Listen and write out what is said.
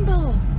rainbow.